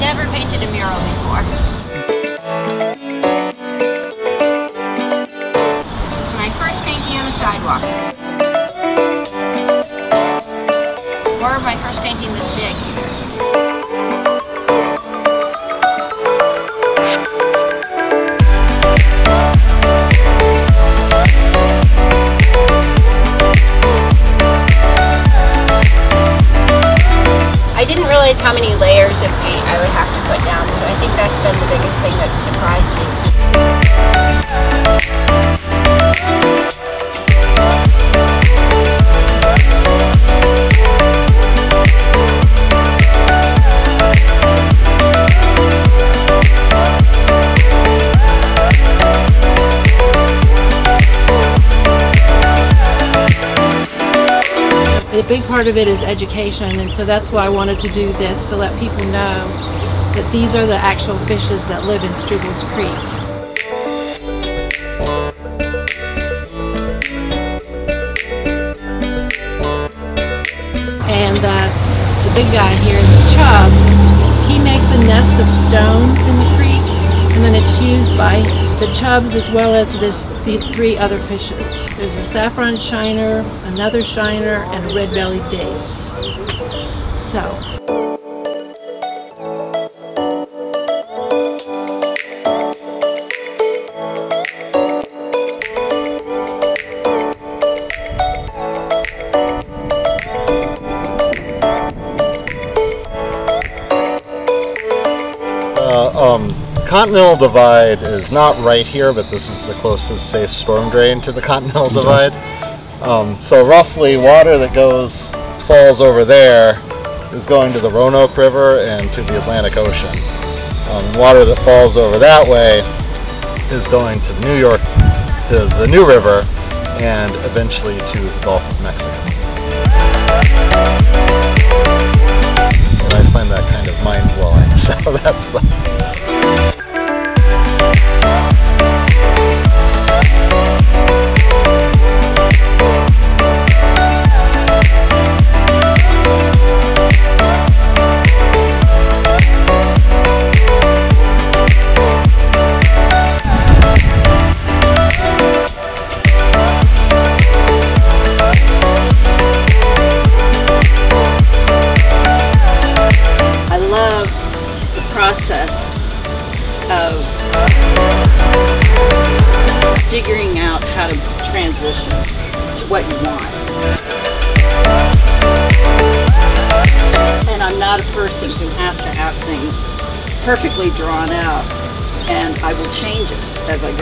never painted a mural before. This is my first painting on the sidewalk. Or my first painting this big either. Realize how many layers of paint I would have to put down, so I think that's been the biggest thing that surprised me. A big part of it is education, and so that's why I wanted to do this to let people know that these are the actual fishes that live in Stroubles Creek. And uh, the big guy here, the chub, he makes a nest of stones in the creek, by the chubs as well as this, the three other fishes. There's a saffron shiner, another shiner, and a red-bellied dace. So, Uh, um, Continental Divide is not right here, but this is the closest safe storm drain to the Continental Divide. Um, so roughly, water that goes falls over there is going to the Roanoke River and to the Atlantic Ocean. Um, water that falls over that way is going to New York, to the New River, and eventually to the Gulf of Mexico. And I find that kind of mind blowing. So that's the. Process of figuring out how to transition to what you want. And I'm not a person who has to have things perfectly drawn out, and I will change it as I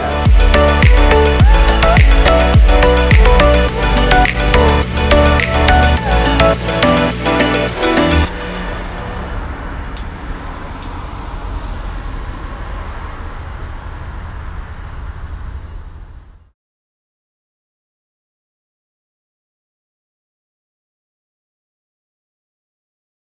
go.